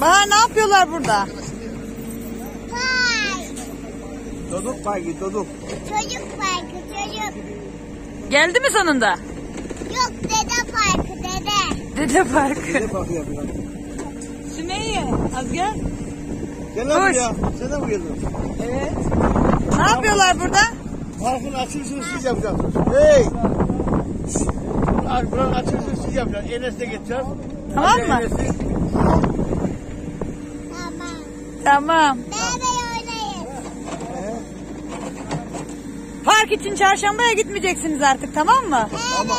Bahar ne yapıyorlar burada? Park. Doduk parkı, doduk. Çocuk parkı çocuk. Geldi mi sonunda? Yok dede parkı dede. Dede Parkı. Ne parkı yapıyorlar? Sümeyye, az gel. Gel lan buraya. Sen de mi geldin? Evet. Ne yapıyorlar burada? Parkın açılışını siz yapacaksınız. Hey! Buranın açılışını siz yapacaksınız. Enes'le geçeceğiz. Tamam mı? Enes'i. Tamam. Tamam. Beraber oynayın. Park için çarşambaya gitmeyeceksiniz artık tamam mı? Evet.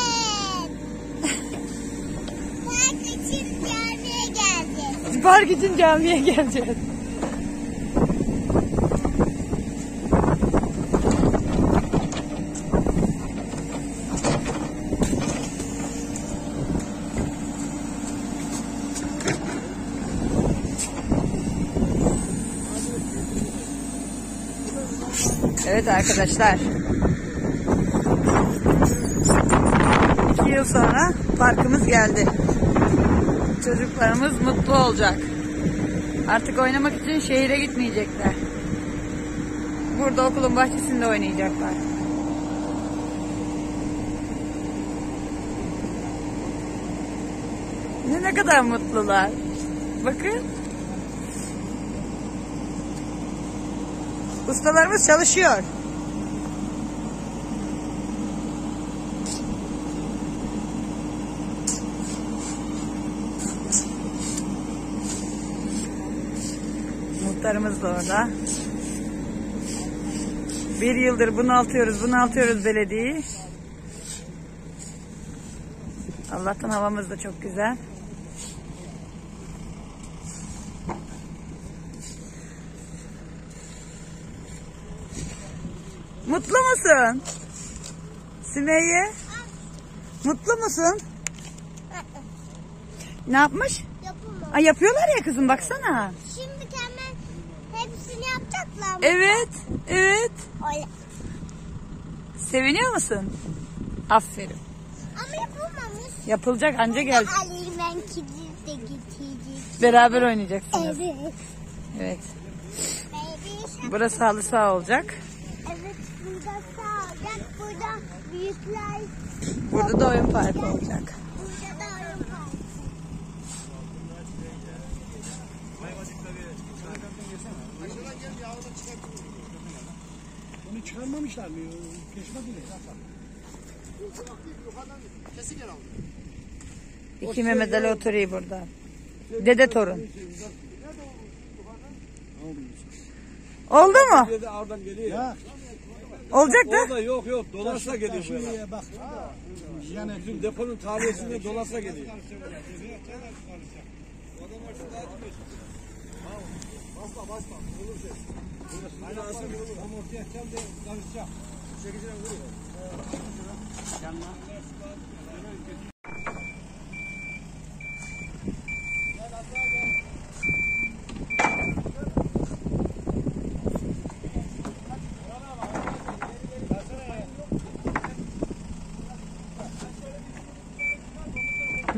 Park için camiye geldik. Park için camiye geleceğiz. Evet arkadaşlar. İki yıl sonra parkımız geldi. Çocuklarımız mutlu olacak. Artık oynamak için şehire gitmeyecekler. Burada okulun bahçesinde oynayacaklar. Ne ne kadar mutlular. Bakın. Ustalarımız çalışıyor. Muhtarımız da orada. Bir yıldır bunaltıyoruz, bunaltıyoruz belediyeyi. Allah'tan havamız da çok güzel. Mutlu musun? Sümeyye? Mutlu musun? Ne yapmış? Yapamam. Ay yapıyorlar ya kızım baksana. Şimdi hemen hepsini yapacaklar mı? Evet, evet. Öyle. Seviniyor musun? Aferin. Ama yapamamış. Yapılacak anca gel. Alayım ben kedi de getirecek. Beraber oynayacaksınız. Evet. Evet. Burası halı saha olacak. Burada sağlık, burada büyükler, Burada da oyun parkı olacak. burada da oyun parkı. Onu çıkarmamışlar mı? Geçmedi mi? İki Mehmet Ali oturuyor burada. Dede torun. Oldu mu? Oradan geliyor. Ya. Olacak da. Orada yok yok dolarsa geliyor buraya. Şuraya bak. Yani bizim deponun tarihesinde dolarsa geliyor.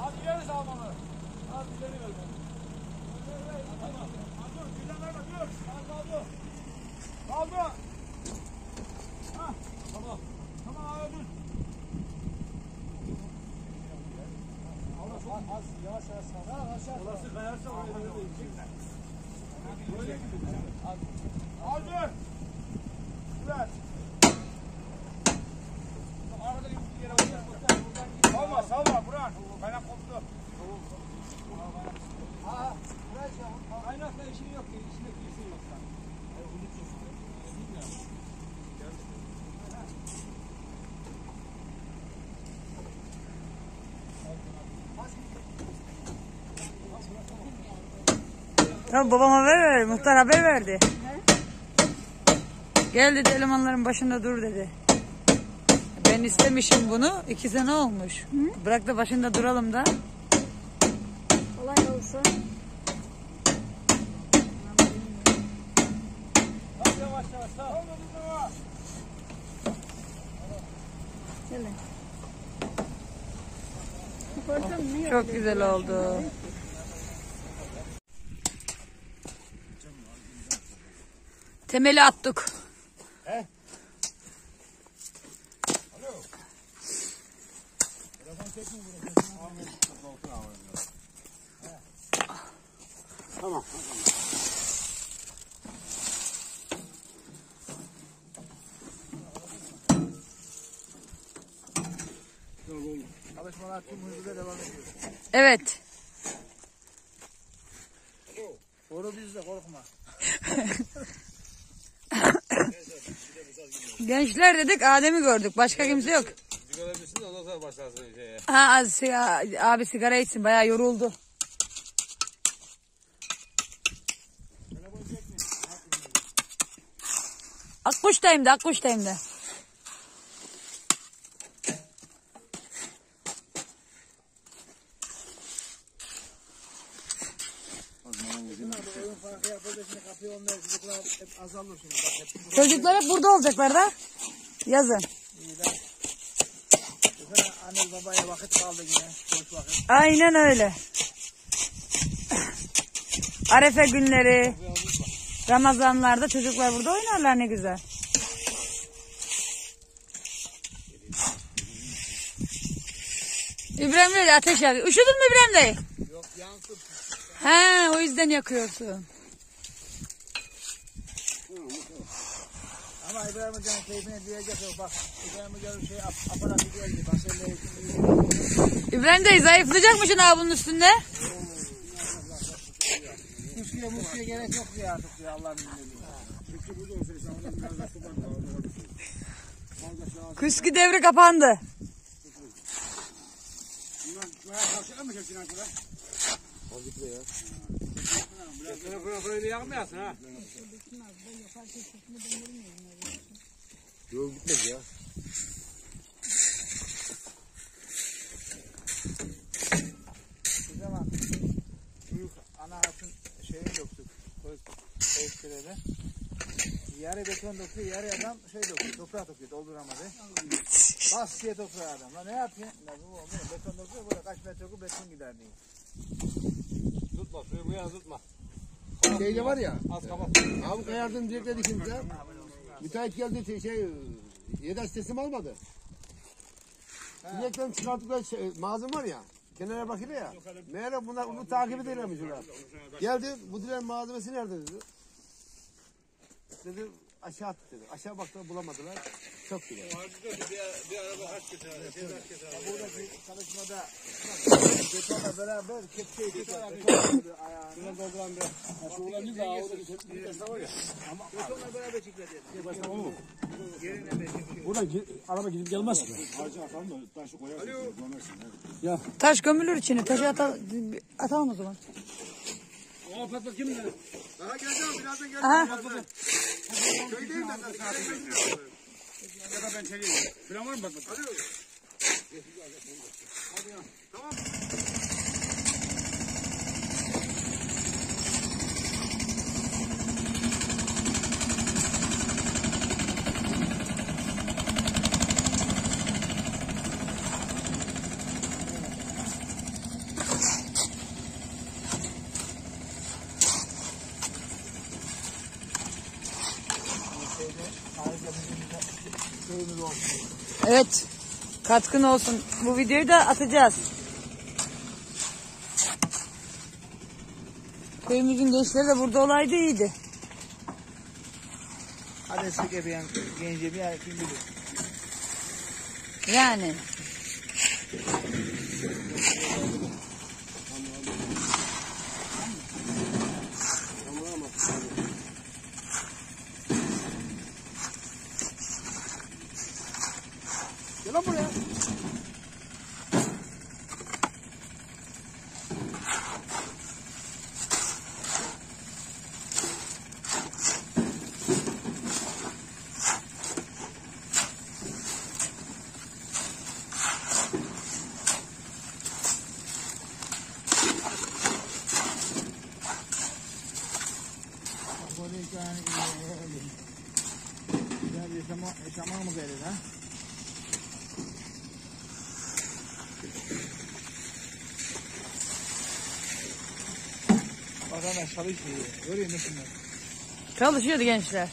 Hadi ileri sağmalı. Hadi ileri ver. Tamam. Dur, güzel verme, dur. Kaldı. Kaldı. Ha, tamam. Tamam, abi dur. Az, az, yavaş yavaş sağ. Ha, aşağı. Orası kayarsa oraya böyle değecekler. Böyle gidin. Az. Az dur. Güzel. Arada bir yere otur. Salma, salma. Burak. Kaynak koptu. Ha, Kaynakla işin yok ki. İçindeki işin yok. Ya babam haber verdi. Muhtar haber verdi. Gel dedi elemanların başında dur dedi. Ben istemişim bunu. iki sene olmuş. Bırak da başında duralım da. Kolay olsun. Hadi yavaş yavaş. Sağ ol. Gelin. Çok güzel oldu. Temeli attık. Tamam. Çalışmalar tüm hızıyla devam ediyor. Evet. Koru bizi de korkma. Gençler dedik Adem'i gördük. Başka kimse yok. Sigara bitsin de ondan sonra başlarsın. Ha, abi sigara içsin. Bayağı yoruldu. Akkuş'tayım da Akkuş'tayım da. Oyun farkı yapıldı şimdi kapıyı onlar çocuklar hep azalır şimdi. Bak hep burada. Çocuklar hep burada olacaklar da. Yazın. Anne babaya vakit kaldı yine. Boş vakit. Aynen öyle. Arefe günleri, Ramazanlarda çocuklar burada oynarlar ne güzel. İbrahim Bey ateş yakıyor. Üşüdün mü İbrahim Bey? Yok yansın. He o yüzden yakıyorsun. Ama İbrahim Hoca'nın keyfine diyecek yok. Bak İbrahim Hoca'nın şey ap aparatı geldi. Baselle eğitim İbrahim Bey zayıflayacakmışsın ha bunun üstünde. Muskiye muskiye gerek yok diye artık diyor Allah'ın izniyle. Fazla. Kuski devri kapandı. Bunlar bayağı kalkacak mı Şevkin Akıl'a? Fırın fırın fırını yakmayasın ha. Yol gitmez ya. Bu zaman büyük ana hatın şeyini döktük. Koyuskerede. Yarı beton döktü, yarı adam şey döktü, toprak döktü, dolduramadı. Bas diye toprağı adam. Lan ne yapayım? Lan bu olmuyor. Beton döktü, burada kaç metre beton gider diye. Tutma suyu bu yana tutma. Şeyde var ya. Az kapat. Abi kayardım direkt dedik şimdi. Müteahhit geldi şey, şey yedek teslim almadı. Direkten çıkarttıkları şey, mağazın var ya. Kenara bakıyor ya. Meğer bunlar bunu takip bunlar. Geldi bu diren malzemesi nerede dedi. Dedi aşağı attı dedi. Aşağı baktılar bulamadılar. Çok güzel. Bir araba kaç geçer? Buradaki çalışmada betonla beraber beton koydu ayağına. Şuna dolduran bir. Şu olan bir daha oradaki tepkisi var ya. Betonla beraber çekiyor. Buradan araba gidip gelmez ki. Harcı atalım da taşı koyarsın. Gömersin. Taş gömülür içine. Taşı atal atalım o zaman. Aa patlat kim dedi? Daha geleceğim birazdan geleceğim. Aha. Köydeyim ben de saat Ya da ben çeliyim. Plan var mı bak bak. Evet. Katkın olsun. Bu videoyu da atacağız. Köyümüzün gençleri de burada olaydı iyiydi. Hadi sık yapıyan gence bir yer kim bilir. Yani. Gel lan buraya. Konuyu yani Güzel yaşama, yaşama mı gelir ha? Vatandaş çalışmıyor. Görüyor musun? Çalışıyordu gençler.